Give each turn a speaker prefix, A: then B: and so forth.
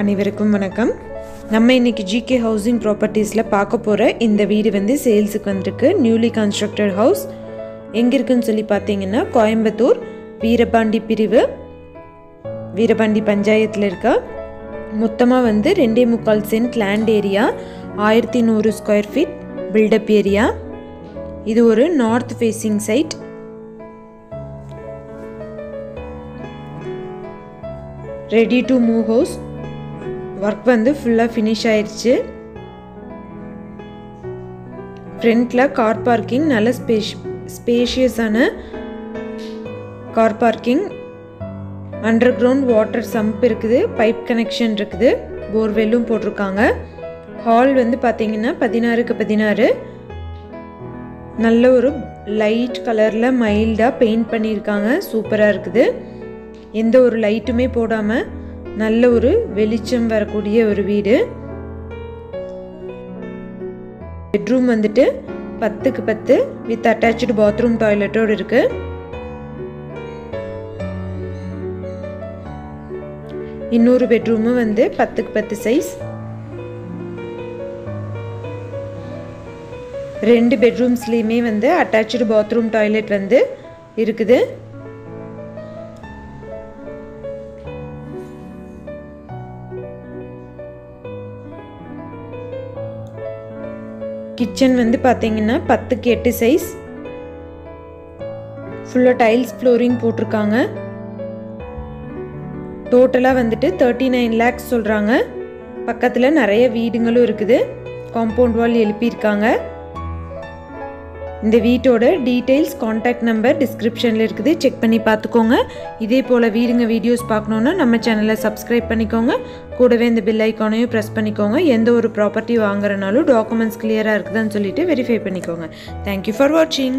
A: அனைவருக்கும் வணக்கம். நம்ம இன்னைக்கு ஜிகே ஹவுசிங் ப்ராப்பர்ட்டிஸில் பார்க்க போகிற இந்த வீடு வந்து சேல்ஸுக்கு வந்திருக்கு. நியூலி கன்ஸ்ட்ரக்டட் ஹவுஸ் எங்கே இருக்குன்னு சொல்லி பார்த்தீங்கன்னா கோயம்புத்தூர் வீரபாண்டி பிரிவு வீரபாண்டி பஞ்சாயத்தில் இருக்க. மொத்தமாக வந்து ரெண்டே முக்கால் சென்ட் லேண்ட் ஏரியா ஆயிரத்தி நூறு ஸ்கொயர் ஃபீட் பில்டப் ஏரியா இது ஒரு north facing site ready to move house work வந்து ஃபுல்லாக ஃபினிஷ் ஆயிடுச்சு ஃப்ரண்ட்டில் கார் பார்க்கிங் நல்ல space ஸ்பேஷியஸான car parking underground water sump இருக்குது பைப் கனெக்ஷன் இருக்குது போர்வெல்லும் போட்டிருக்காங்க. ஹால் வந்து பார்த்தீங்கன்னா பதினாறுக்கு பதினாறு. நல்ல ஒரு லைட் கலரில் மைல்டாக பெயிண்ட் பண்ணியிருக்காங்க சூப்பராக இருக்குது. எந்த ஒரு லைட்டுமே போடாமல் நல்ல ஒரு வெளிச்சம் வரக்கூடிய ஒரு வீடு. பெட்ரூம் வந்துட்டு பத்துக்கு பத்து வித் அட்டாச்சு பாத்ரூம் டாய்லெட்டோடு இருக்கு. இன்னொரு பெட்ரூமும் வந்து பத்துக்கு பத்து சைஸ் ரெண்டு பெட்ரூம்ஸ்லேயுமே வந்து அட்டாச்சு பாத்ரூம் டாய்லெட் வந்து இருக்குது. கிச்சன் வந்து பார்த்தீங்கன்னா பத்துக்கு எட்டு சைஸ் ஃபுல்லாக டைல்ஸ் ஃப்ளோரிங் போட்டிருக்காங்க. டோட்டலாக வந்துட்டு தேர்ட்டி நைன் லேக்ஸ் சொல்கிறாங்க பக்கத்தில் நிறைய வீடுங்களும் இருக்குது. காம்பவுண்ட் வால் எழுப்பியிருக்காங்க. இந்த வீட்டோட டீட்டெயில்ஸ் காண்டாக்ட் நம்பர் டிஸ்கிரிப்ஷனில் இருக்குது. செக் பண்ணி பார்த்துக்கோங்க. இதே போல் வீடுங்க வீடியோஸ் பார்க்கணுன்னா நம்ம சேனலை சப்ஸ்கிரைப் பண்ணிக்கோங்க. கூடவே இந்த பில் ஐக்கானையும் ப்ரெஸ் பண்ணிக்கோங்க. எந்த ஒரு ப்ராப்பர்ட்டி வாங்குறனாலும் டாக்குமெண்ட்ஸ் கிளியராக இருக்குதான்னு சொல்லிட்டு வெரிஃபை பண்ணிக்கோங்க. தேங்க்யூ ஃபார் வாட்சிங்